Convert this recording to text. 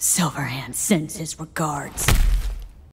Silverhand sends his regards.